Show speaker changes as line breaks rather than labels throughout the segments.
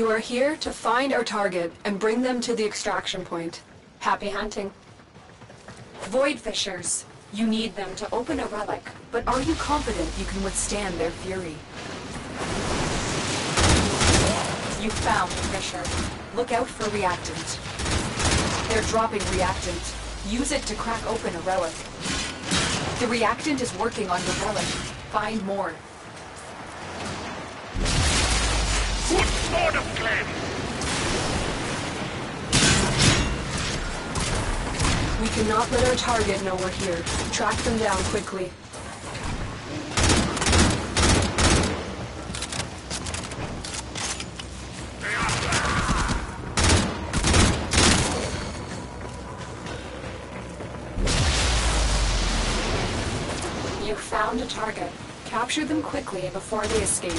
You are here to find our target and bring them to the extraction point. Happy hunting.
Void Fissures. You need them to open a relic,
But are you confident you can withstand their fury?
you found the Fisher.
Look out for reactant. They're dropping reactant. Use it to crack open a relic. The reactant is working on the relic. Find more.
Sword of Glen!
We cannot let our target know we're here. Track them down quickly.
You found a target.
Capture them quickly before they escape.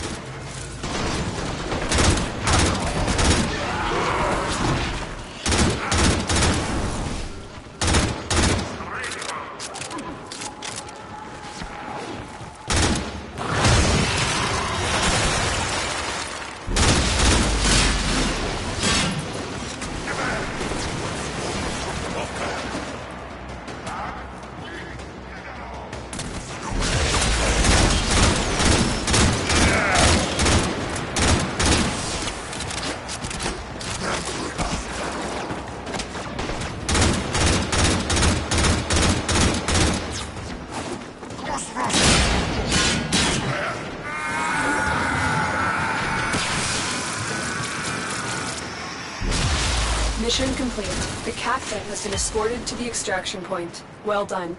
Has been escorted to the extraction point. Well done.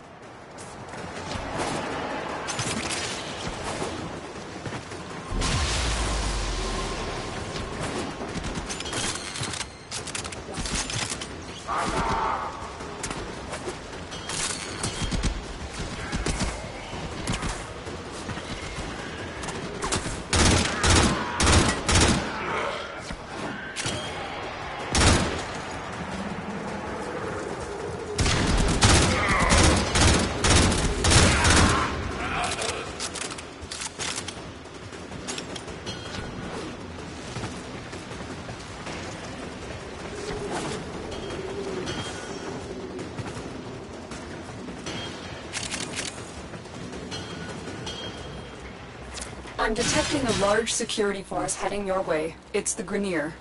A large security force heading your way. It's the Grineer.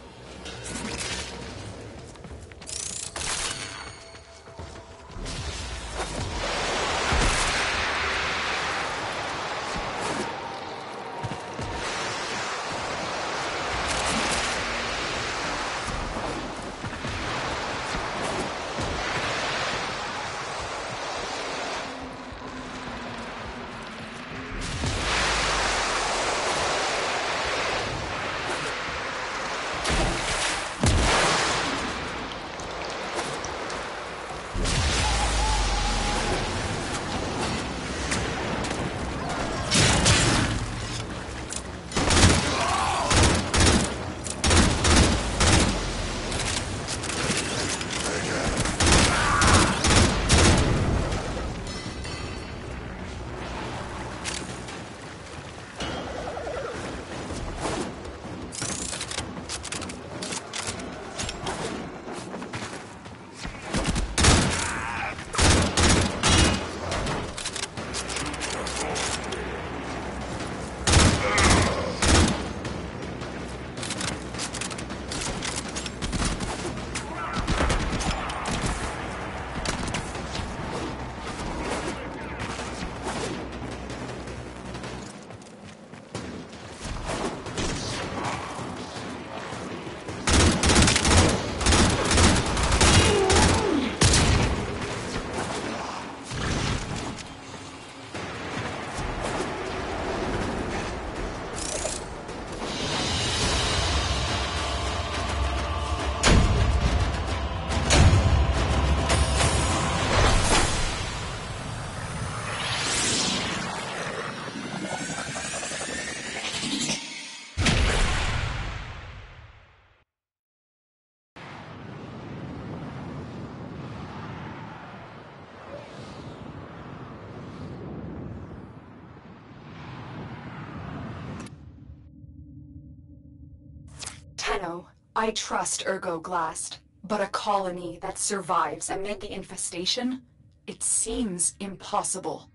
I trust Ergo Glast, but a colony that survives amid the infestation? It seems impossible.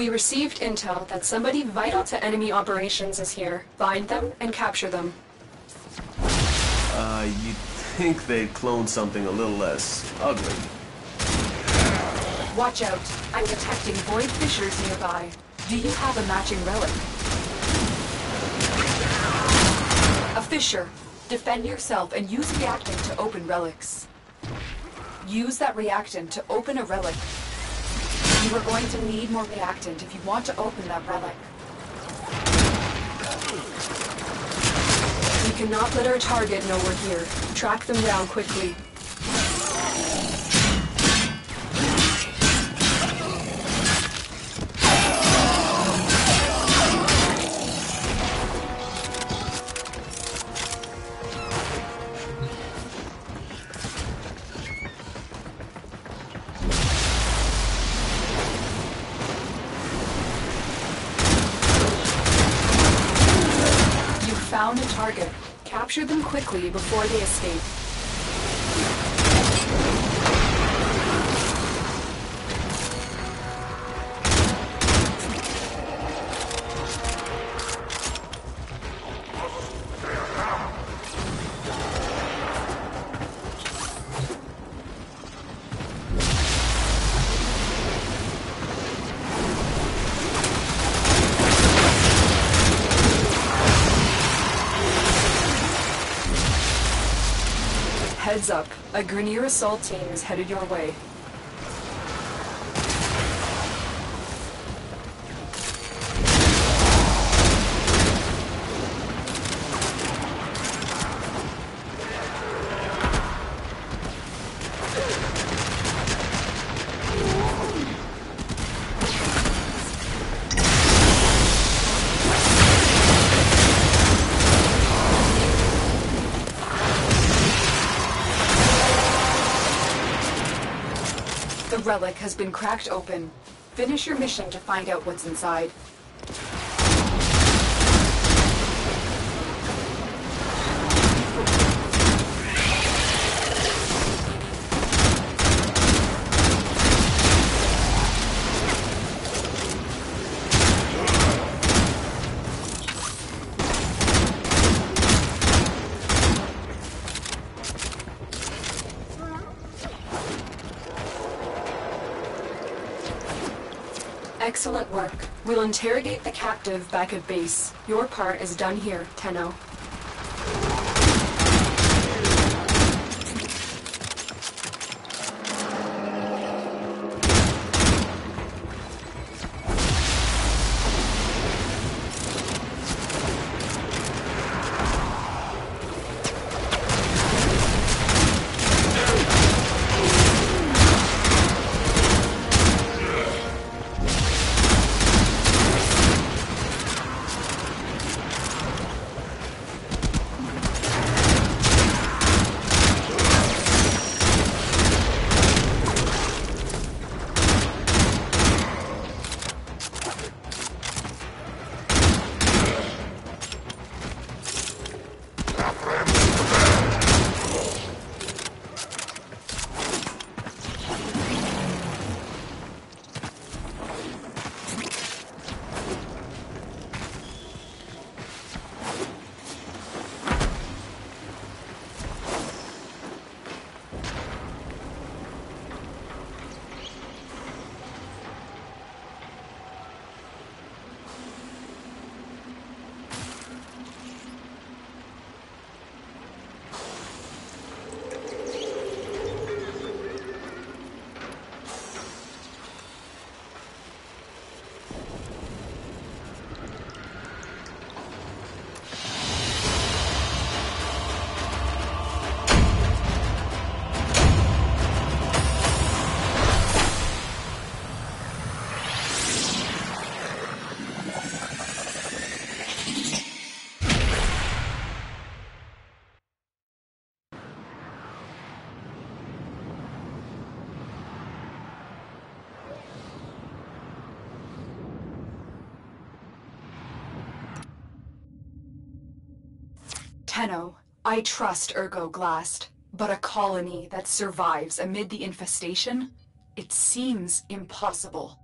We received intel that somebody vital to enemy operations is here. Find them and capture them.
Uh, you'd think they'd clone something a little less ugly.
Watch out. I'm detecting void fissures nearby. Do you have a matching relic? A fissure. Defend yourself and use reactant to open relics. Use that reactant to open a relic. You are going to need more reactant if you want to open that relic.
We cannot let our target know we're here. Track them down quickly.
Before they escape. A Grineer assault team is headed your way. Relic has been cracked open. Finish your mission to find out what's inside.
We'll interrogate the captive back at base. Your part is done here, Tenno.
Tenno, I trust Ergo Glast, but a colony that survives amid the infestation? It seems impossible.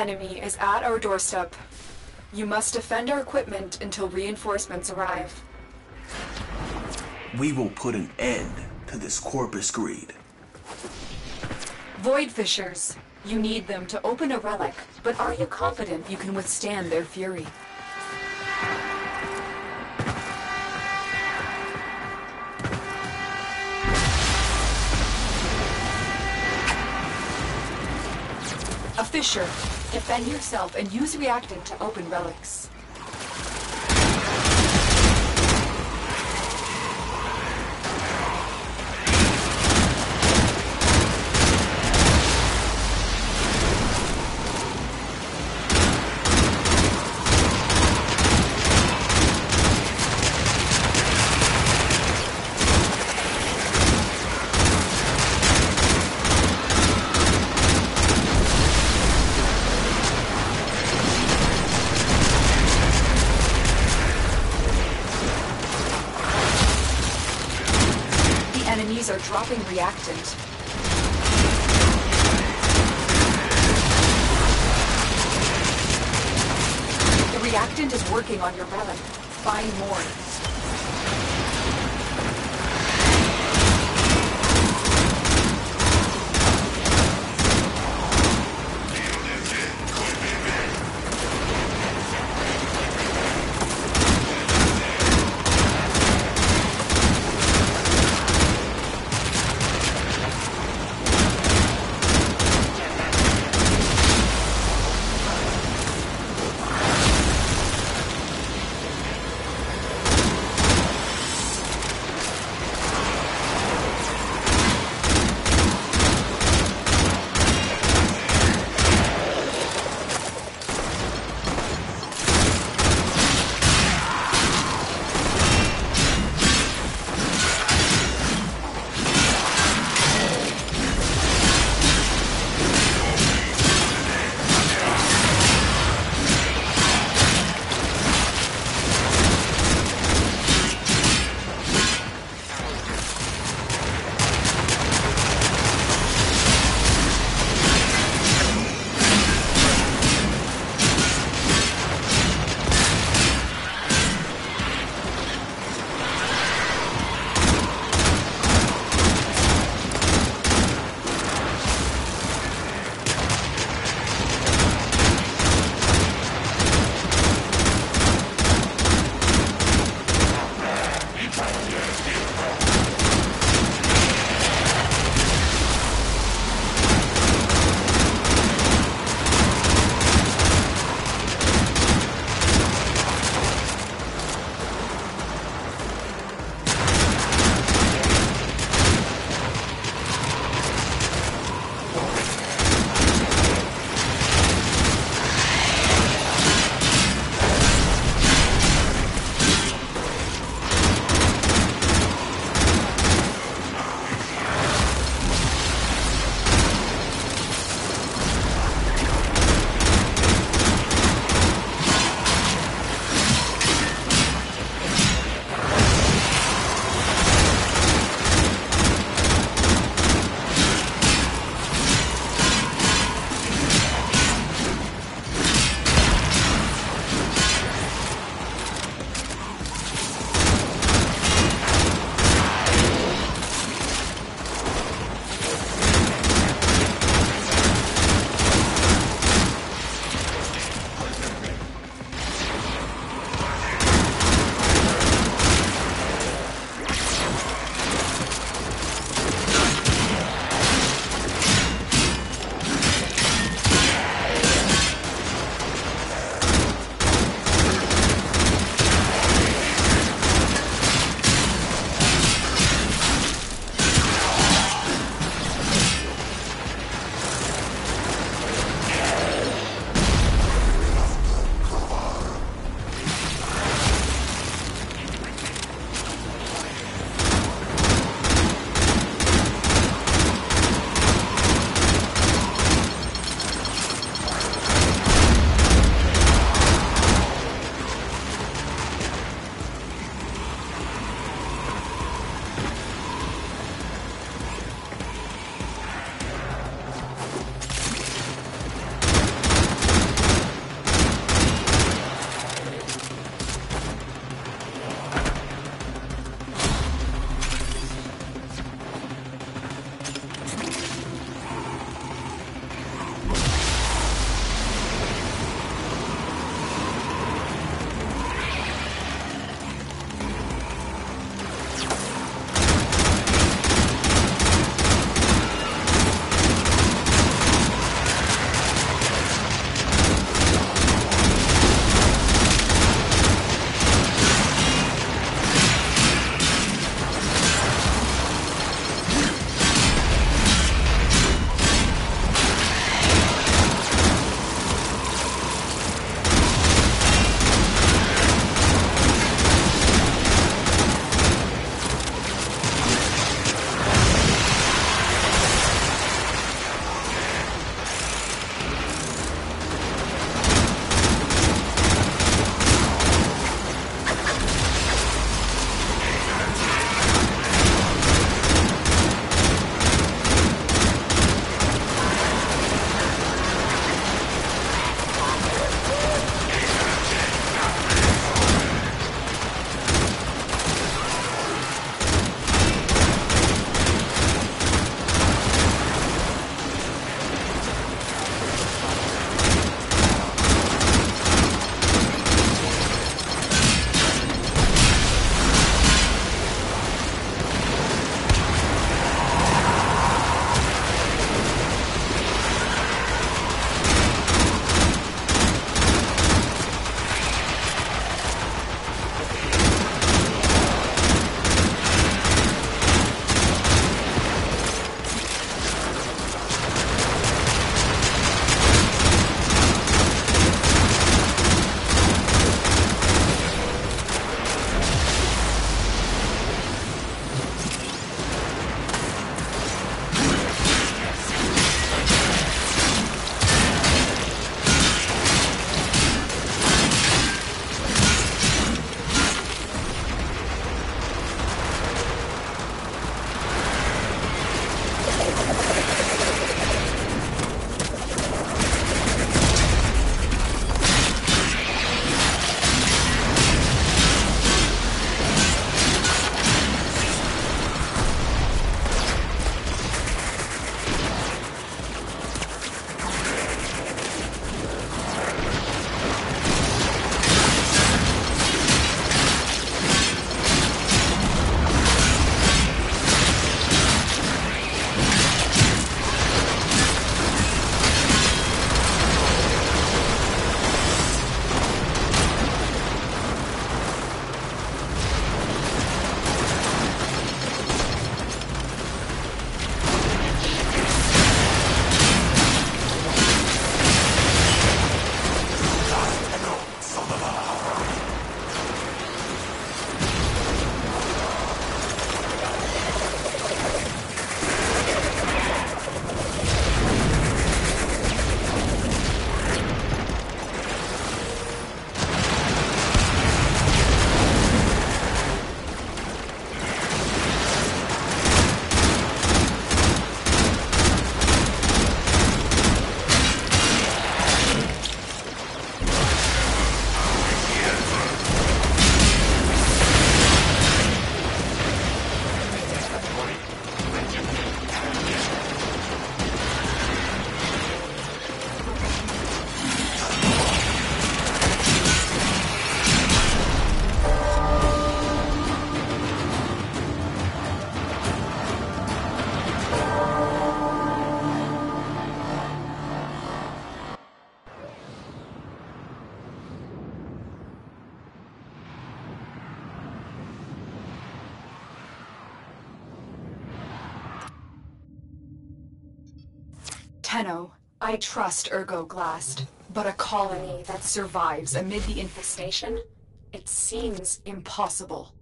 Enemy is at our doorstep. You must defend our equipment until reinforcements arrive.
We will put an end to this corpus greed.
Void Fissures. You need them to open a relic, but are you confident you can withstand their fury? A Fisher. Defend yourself and use reactant to open relics. The reactant. The reactant is working on your relic. Find more. I trust Ergo Glast, but a colony that survives amid the infestation? It seems impossible.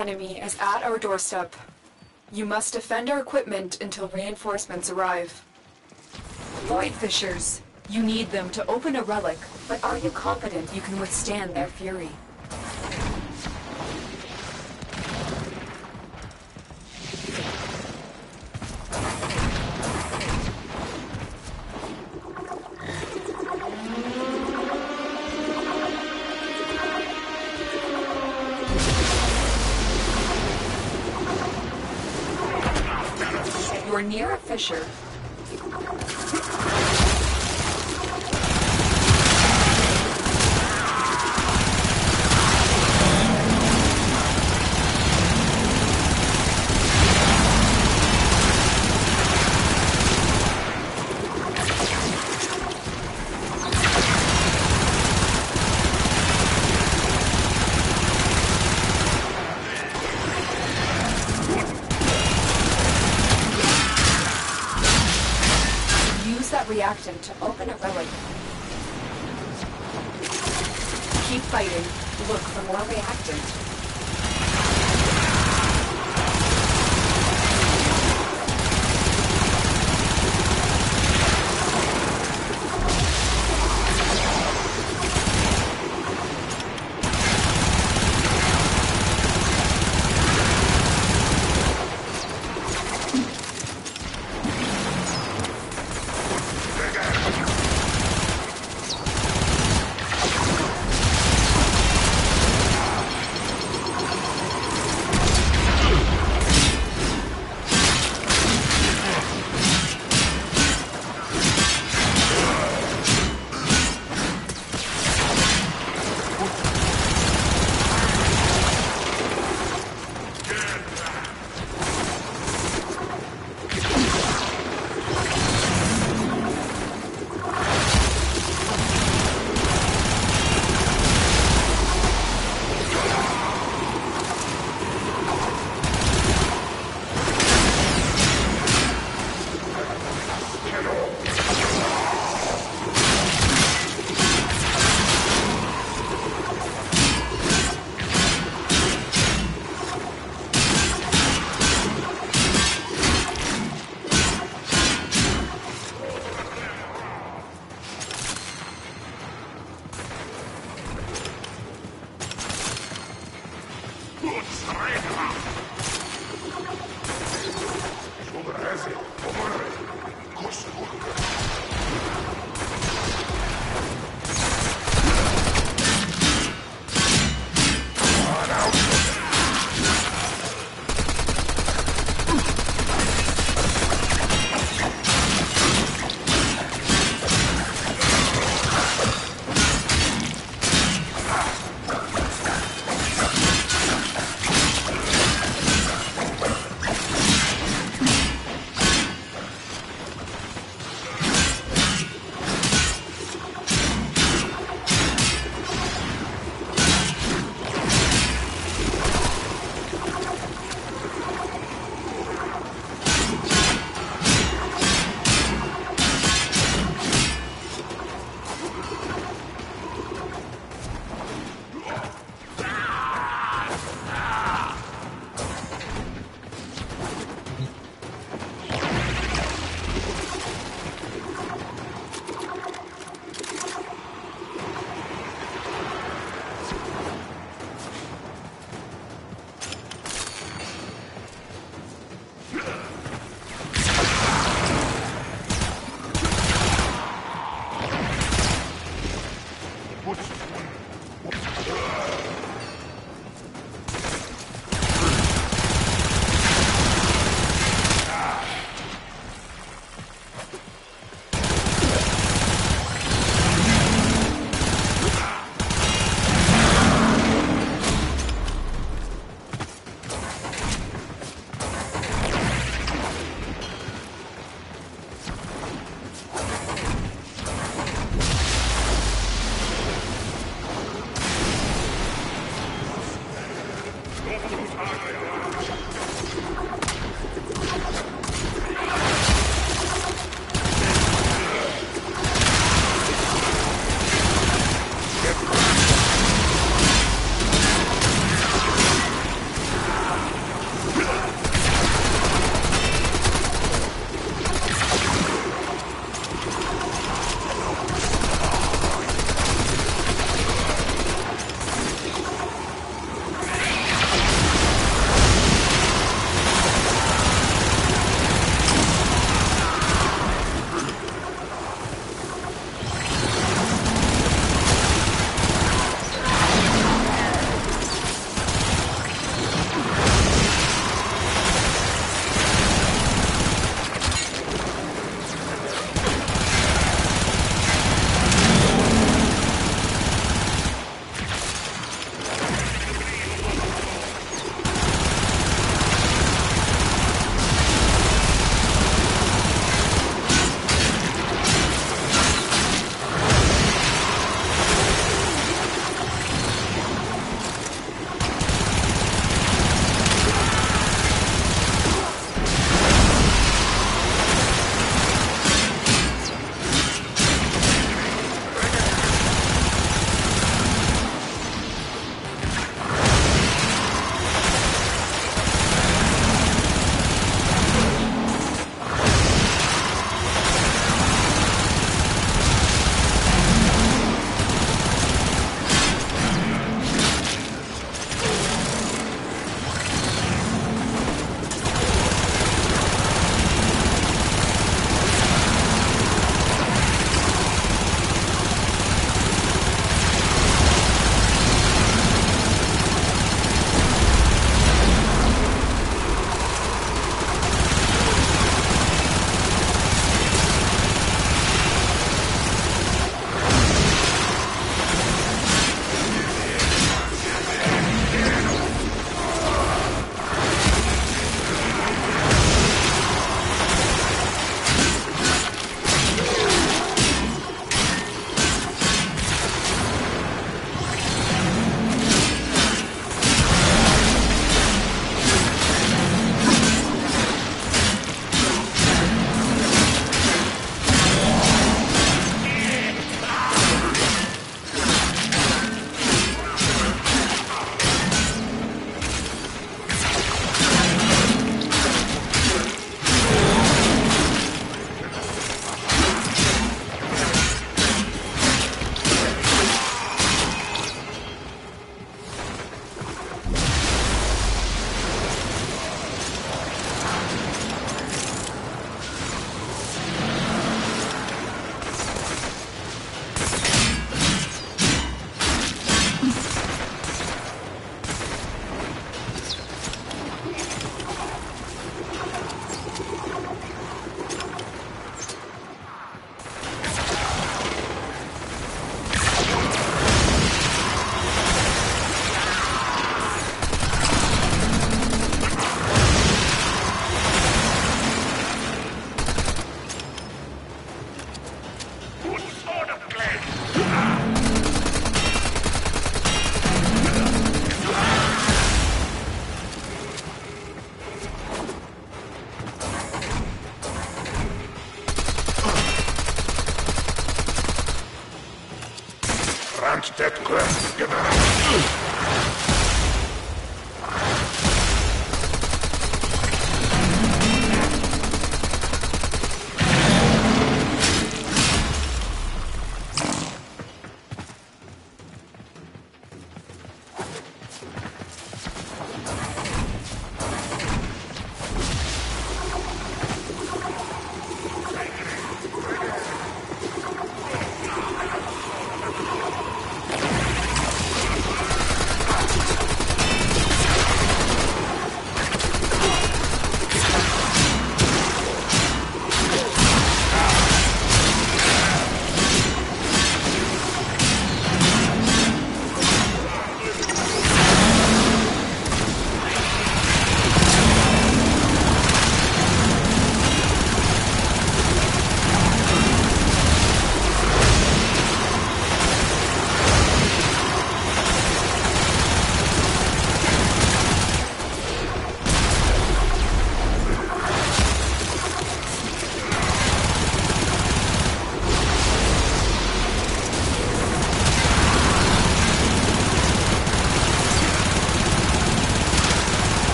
Enemy is at our doorstep. You must defend our equipment until reinforcements arrive.
Void Fissures, you need them to open a relic, but are you confident you can withstand their fury? Near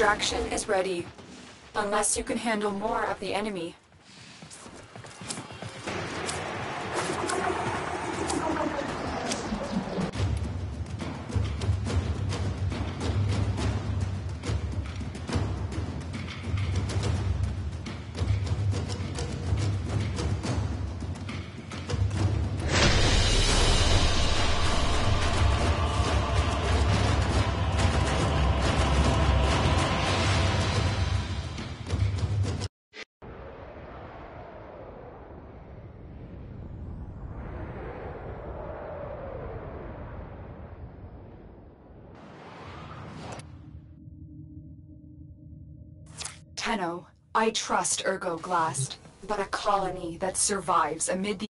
Extraction is ready. Unless you can handle more of the enemy.
Tenno, I trust Ergo Glast, but a colony that survives amid the